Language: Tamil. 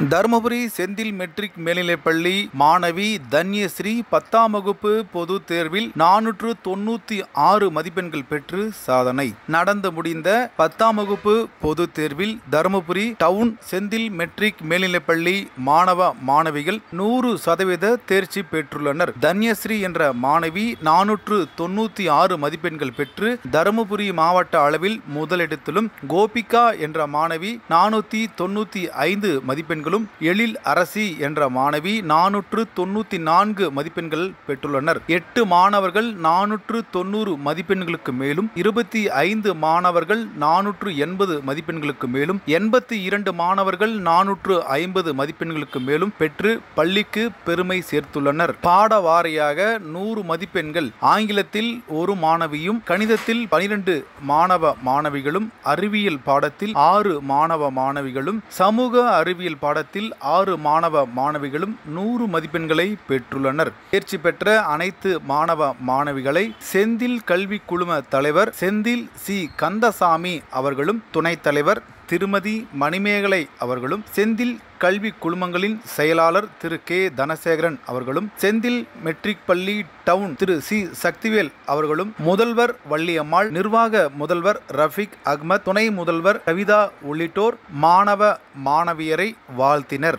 தருமபுரி செந்தில் மெட்ரிக் மேல்நிலைப்பள்ளி மாணவி தன்யஸ்ரீ பத்தாம் வகுப்பு பொதுத் தேர்வில் நானூற்று தொண்ணூற்றி ஆறு மதிப்பெண்கள் பெற்று சாதனை. நடந்து முடிந்த பத்தாம் வகுப்பு பொதுத் தேர்வில் தருமபுரி டவுன் செந்தில் மெட்ரிக் மேல்நிலைப்பள்ளி மாணவ மாணவிகள் நூறு சதவீத தேர்ச்சி பெற்றுள்ளனர். தன்யஸ்ரீ என்ற மாணவி நானூற்று தொண்ணூற்றி ஆறு மதிப்பெண்கள் பெற்று தருமபுரி மாவட்ட அளவில் முதலிடத்திலும் கோபிகா என்ற மாணவி நானூற்றி தொண்ணூற்றி ஐந்து மதிப்பெண்கள் மதிப்பெண்களும் எழில் அரசி என்ற மாணவி நானூற்று தொண்ணூத்தி நான்கு மதிப்பெண்கள் பெற்றுள்ளனர். எட்டு மாணவர்கள் நானூற்று தொண்ணூறு மதிப்பெண்களுக்கு மேலும் இருபத்தி ஐந்து மாணவர்கள் நானூற்று எண்பது மதிப்பெண்களுக்கு மேலும் எண்பத்தி இரண்டு மாணவர்கள் நானூற்று ஐம்பது மதிப்பெண்களுக்கு மேலும் பெற்று பள்ளிக்கு பெருமை சேர்த்துள்ளனர். பாட வாரியாக நூறு மதிப்பெண்கள் ஆங்கிலத்தில் ஒரு மாணவியும் கணிதத்தில் பனிரெண்டு மாணவ மாணவிகளும் அறிவியல் பாடத்தில் ஆறு மாணவ மாணவிகளும் சமூக அறிவியல் பாடத்தில் ஆறு மாணவ மாணவிகளும் நூறு மதிப்பெண்களை பெற்றுள்ளனர். தேர்ச்சி பெற்ற அனைத்து மாணவ மாணவிகளை செந்தில் கல்வி குழும தலைவர் செந்தில் சி. கந்தசாமி அவர்களும் துணைத் தலைவர் திருமதி மணிமேகலை அவர்களும் செந்தில் கல்வி குழுமங்களின் செயலாளர் திரு கே. தனசேகரன் அவர்களும் செந்தில் மெட்ரிக் பள்ளி டவுன் திரு சி. சக்திவேல் அவர்களும் முதல்வர் வள்ளியம்மாள் நிர்வாக முதல்வர் ரஃபிக் அகமத் துணை முதல்வர் கவிதா உள்ளிட்டோர் மாணவ மாணவியரை வாழ்த்தினர்.